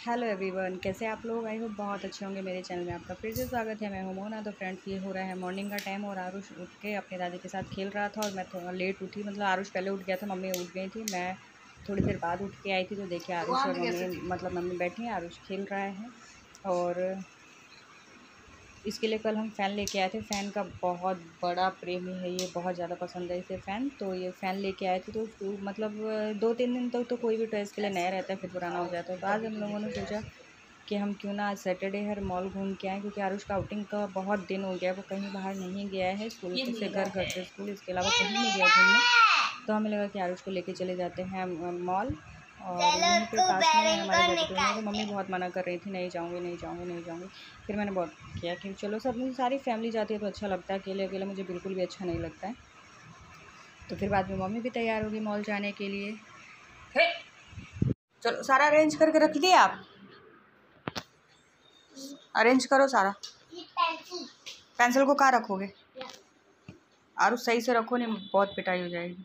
Hello everyone कैसे आप लोग? आई हो बहुत अच्छे होंगे मेरे चैनल में आपका फिर से स्वागत है। मैं हूँ मोना तो फ्रेंड्स ये हो रहा है मॉर्निंग का टाइम और आरुष उठ के अपने दादी के साथ खेल रहा था और मैं थोड़ा लेट उठी। मतलब आरुष पहले उठ गया था मम्मी उठ गई थी। मैं थोड़ी देर बाद उठ के आई थी तो देखिए आरुष और मम्मी मतलब मम्मी बैठी हैं आरुष खेल रहा है। और इसके लिए कल हम फ़ैन लेके आए थे। फ़ैन का बहुत बड़ा प्रेमी है ये बहुत ज़्यादा पसंद है इसे फ़ैन। तो ये फ़ैन लेके आए थे तो मतलब दो तीन दिन तक तो, तो कोई भी टॉयज़ के लिए नया रहता है फिर पुराना हो जाता है। तो आज हम लोगों ने सोचा कि हम क्यों ना आज सैटरडे हर मॉल घूम के आएँ क्योंकि आरुष का आउटिंग का बहुत दिन हो गया वो कहीं बाहर नहीं गया है स्कूल से घर घर से स्कूल इसके अलावा कहीं नहीं गया घूमने। तो हमें लगा कि आरुष को लेके चले जाते हैं मॉल। और यहीं पे पास में हमारे तो मम्मी बहुत मना कर रही थी नहीं जाऊँगी नहीं जाऊँगी नहीं जाऊँगी। फिर मैंने बहुत किया कि चलो सब सारी फैमिली जाती है तो अच्छा लगता है अकेले अकेले मुझे बिल्कुल भी अच्छा नहीं लगता है। तो फिर बाद में मम्मी भी तैयार होगी मॉल जाने के लिए। चलो सारा अरेंज करके रख दिए आप? अरेंज करो सारा। पेंसिल को कहाँ रखोगे? और सही से रखो नहीं बहुत पिटाई हो जाएगी।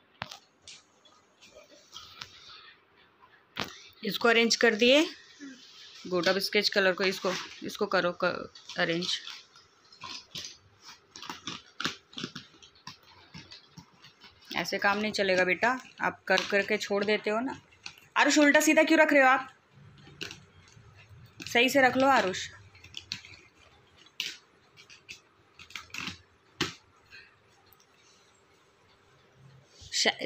इसको अरेंज कर दिए। गुड अब स्केच कलर को इसको इसको करो कर, अरेंज ऐसे काम नहीं चलेगा बेटा आप कर करके छोड़ देते हो ना। आरुष उल्टा सीधा क्यों रख रहे हो आप? सही से रख लो आरुष।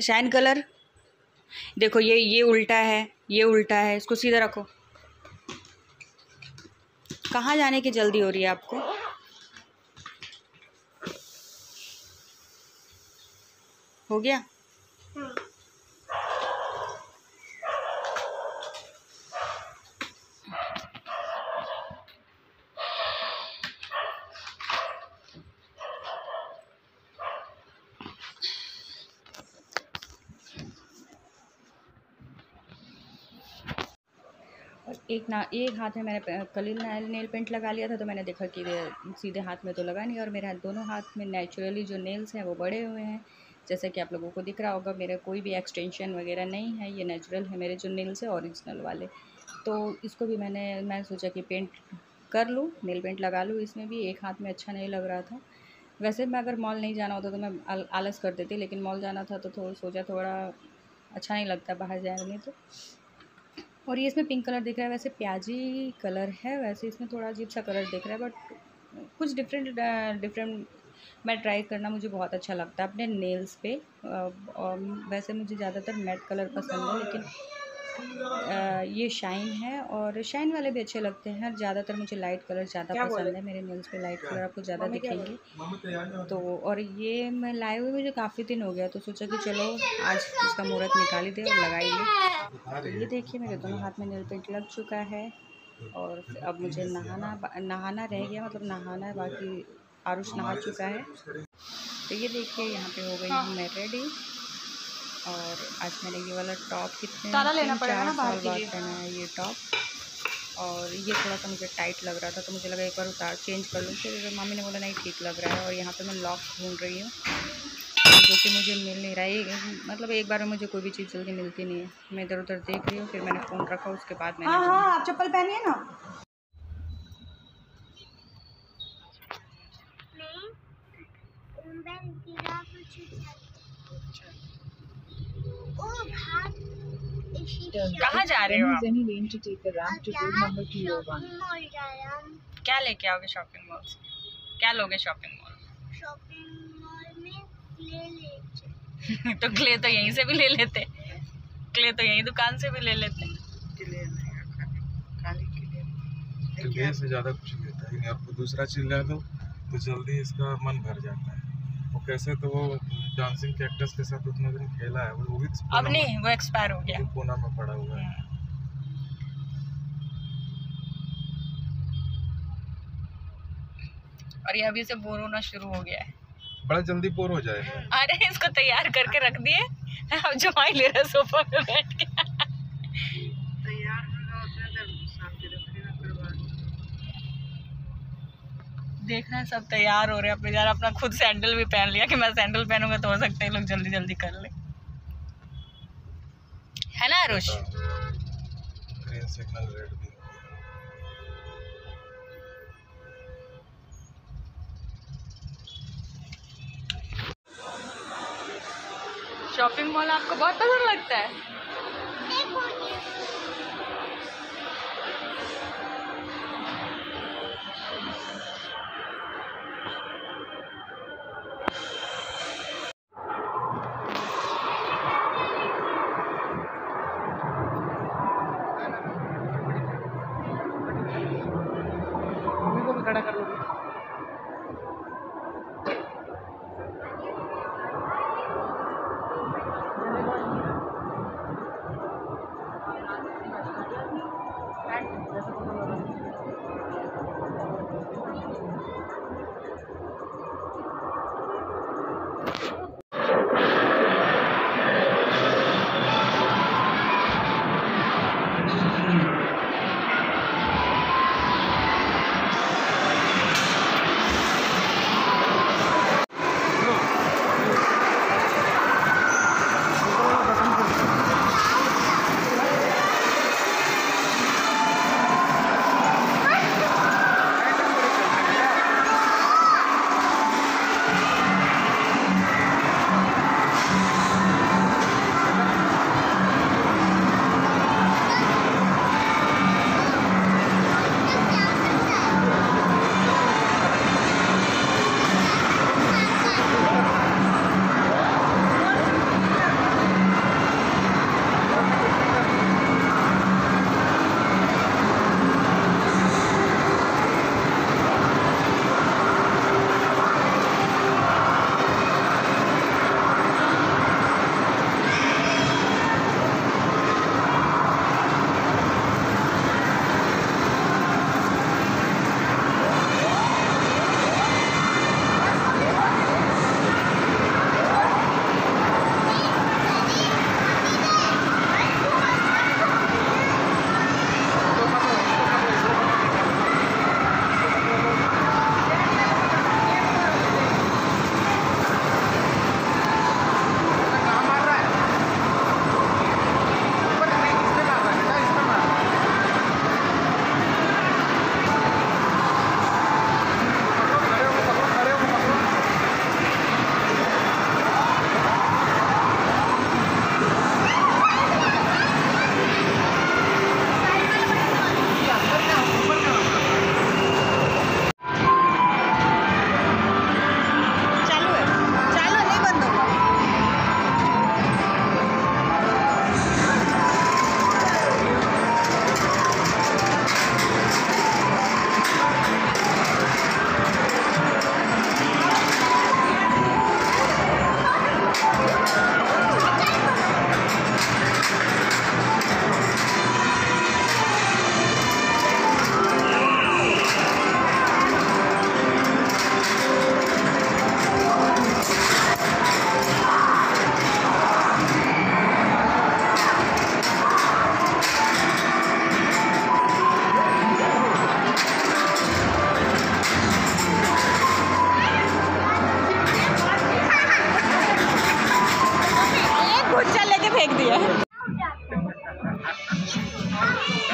शाइन कलर देखो ये ये उल्टा है। ये उल्टा है, इसको सीधा रखो। कहाँ जाने की जल्दी हो रही है आपको? हो गया? एक ना, एक हाथ में मैंने कल नेल पेंट लगा लिया था तो मैंने देखा कि सीधे हाथ में तो लगा नहीं, और मेरे दोनों हाथ में नेचुरली जो नेल्स हैं, वो बड़े हुए हैं। जैसे कि आप लोगों को दिख रहा होगा, मेरा कोई भी एक्सटेंशन वगैरह नहीं है, ये नेचुरल है मेरे जो नेल्स है ओरिजिनल वाले। तो इसको भी मैंने मैं सोचा कि पेंट कर लूँ नेल पेंट लगा लूँ इसमें भी, एक हाथ में अच्छा नहीं लग रहा था। वैसे मैं अगर मॉल नहीं जाना होता तो मैं आलस कर देती, लेकिन मॉल जाना था तो थोड़ा सोचा थोड़ा अच्छा नहीं लगता बाहर जाने में तो। और ये इसमें पिंक कलर दिख रहा है, वैसे प्याजी कलर है, वैसे इसमें थोड़ा अजीब सा कलर दिख रहा है बट कुछ डिफरेंट डिफरेंट मैं ट्राई करना मुझे बहुत अच्छा लगता है अपने नेल्स पे और वैसे मुझे ज़्यादातर मैट कलर पसंद है, लेकिन ये शाइन है और शाइन वाले भी अच्छे लगते हैं। ज़्यादातर मुझे लाइट कलर ज़्यादा पसंद है। मेरे नेल्स पे लाइट कलर आपको ज़्यादा दिखेंगे। तो और ये मैं लाए हुए मुझे काफ़ी दिन हो गया तो सोचा कि चलो आज इसका मुहूर्त निकाल ही दे और लगाई ले तो ये देखिए मेरे दोनों हाथ में नेल पेंट लग चुका है और अब मुझे नहाना नहाना रह गया मतलब नहाना है बाकी आरुष नहा चुका है। तो ये देखिए यहाँ पे हो गई हूँ मैं रेडी और आज मैंने ये वाला टॉप कितने ताला लेना पड़ेगा ना बाहर के लिए। पहना है ये टॉप। और ये थोड़ा सा मुझे टाइट लग रहा था तो मुझे लगा एक बार उतार चेंज कर लूँ। फिर मम्मी ने बोला नहीं ठीक लग रहा है और यहाँ पे मैं लॉक ढूंढ रही हूँ। जो कि मुझे मिल नहीं रहा है। मतलब एक बार में मुझे कोई भी चीज़ जल्दी मिलती नहीं है। मैं इधर उधर देख रही हूँ फिर मैंने फ़ोन रखा उसके बाद मैंने हाँ हाँ आप चप्पल पहनिए ना। कहाँ जा रहे हो क्या लेके आओगे शॉपिंग मॉल से क्या लोगे शॉपिंग मॉल शॉपिंग मॉल में क्ले ले तो क्ले तो यहीं से भी ले लेते। क्ले तो यहीं दुकान से भी ले लेते। क्ले से ज़्यादा कुछ लेता है। आपको दूसरा चीज़ ले दो तो जल्दी इसका मन भर जाता है। वो कैसे तो वो डांसिंग कैक्टस के साथ उतना दिन खेला है। वो भी अब नहीं वो एक्सपायर हो गया। पूना में पड़ा हुआ है। हम्म। और ये अभी से बोर होना शुरू हो गया है। बड़ा जल्दी बोर हो जाएगा। अरे इसको तैयार करके रख दिए। अब जो ले रहे सोफा पे बैठ के देख रहे हैं सब तैयार हो रहे हैं। अपने बेचारा अपना खुद सैंडल भी पहन लिया कि मैं सैंडल पहनूँगा तो हो सकता है लोग जल्दी जल्दी कर ले। है ना आरुष? शॉपिंग मॉल आपको बहुत पसंद लगता है?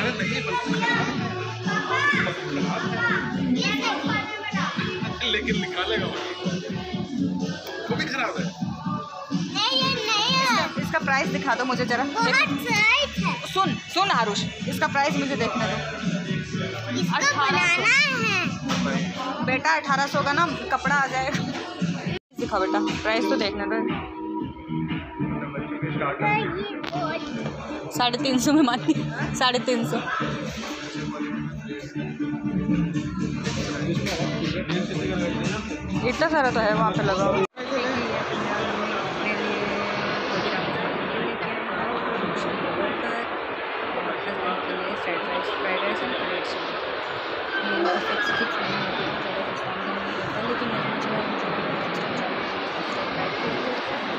अरे नहीं लेकिन निकालेगा वो। भी खराब है। नहीं ये नहीं इसका प्राइस दिखा दो मुझे जरा। बहुत सुन सुन आरुष इसका प्राइस मुझे देखने दो। अठारह है बेटा अठारह सौ का ना कपड़ा आ जाएगा। दिखा बेटा प्राइस तो देखने दो। तो साढ़े तीन सौ में मानी साढ़े तीन सौ। इतना सारा तो है वहाँ पे लगा हुआ।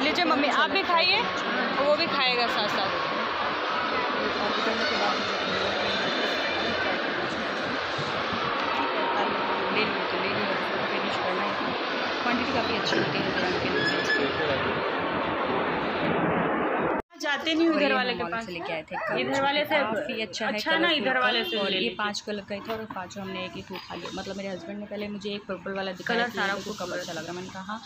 लीजिए मम्मी आप भी खाइए वो भी खाएगा साथ साथ ले ली तो ले ली और उसको फिनिश करना ही था क्वांटिटी काफ़ी अच्छी होती है के जाते नहीं इधर वाले के पास? लेके आए थे इधर वाले से काफ़ी अच्छा है अच्छा ना इधर वाले से और ये। पाँच कलर का ही था और पाँचों हमने एक ही टू खा लिया मतलब मेरे हस्बैंड ने पहले मुझे एक पर्पल वाला दिखाया कलर सारा ये कब खूबसूरत। अच्छा लग रहा है। मैंने कहा हाँ।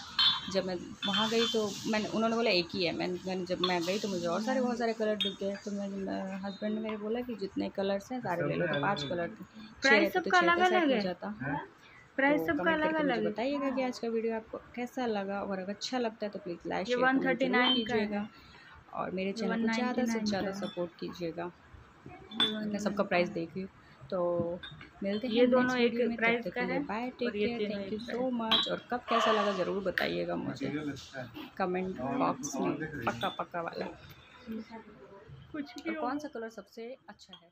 जब मैं वहाँ गई तो मैंने उन्होंने बोला एक ही है। मैंने मैंने जब मैं गई तो मुझे और सारे बहुत सारे कलर दिख गए। तो मैंने हस्बैंड ने मेरे बोला कि जितने कलर्स हैं सारे ले लो। तो पाँच कलर थे। प्राइस सबका अलग-अलग है? जाता। प्राइस तो सबका अलग अलग बताइएगा कि आज का वीडियो आपको कैसा लगा और अगर अच्छा लगता है तो प्लीज़ लाइक शेयर कमेंट 139 ज़रूर का है। कीजिएगा और मेरे चैनल को ज़्यादा से ज़्यादा सपोर्ट कीजिएगा। मैं सबका प्राइस देख रही हूँ। तो मिलते हैं ये दोनों एक में, प्राइस का है bye take care thank you so much और कब कैसा लगा ज़रूर बताइएगा मुझे कमेंट बॉक्स में। पक्का पक्का वाला। कुछ भी और हो। कौन सा कलर सबसे अच्छा है?